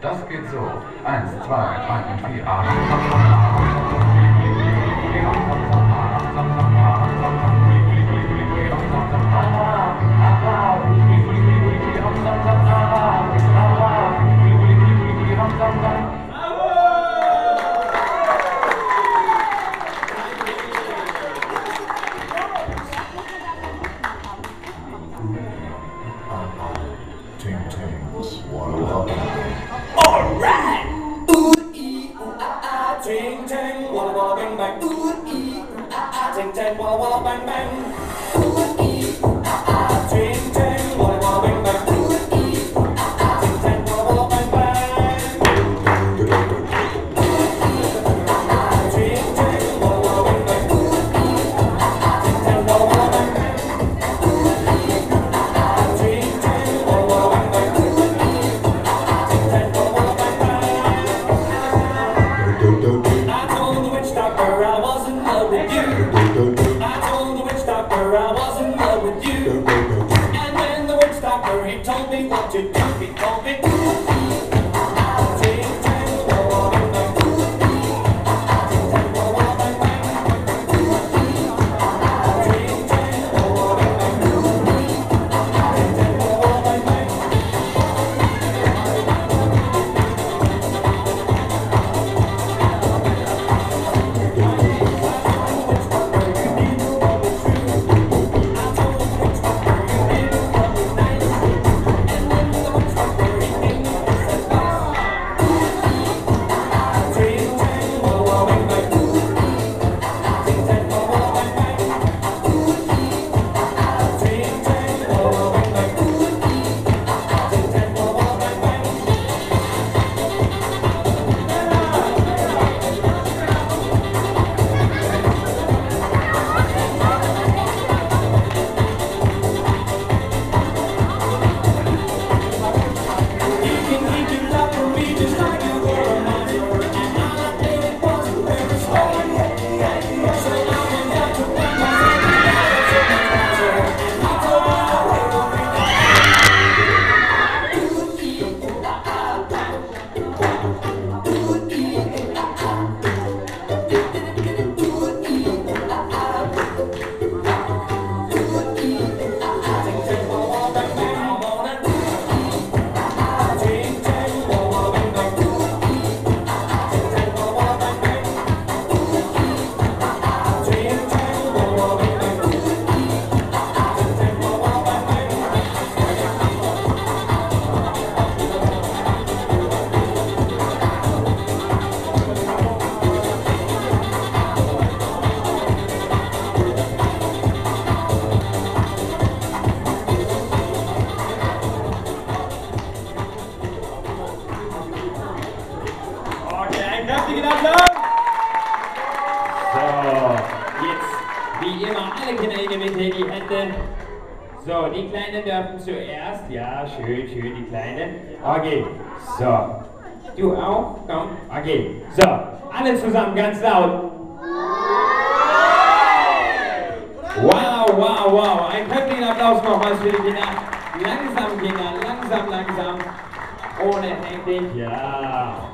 Das geht so. Eins, zwei, drei und vier. Ting ting, walla walla bang bang, ooh ee, ah ah. Ting ting, walla walla bang bang. Dürfen zuerst. Ja, schön, schön, die Kleinen. Okay, so. Du auch? Komm. Okay, so. Alle zusammen, ganz laut. Wow, wow, wow. Einen kräftigen Applaus nochmals für die Kinder. Langsam, Kinder, langsam, langsam. Ohne Hektik. Ja.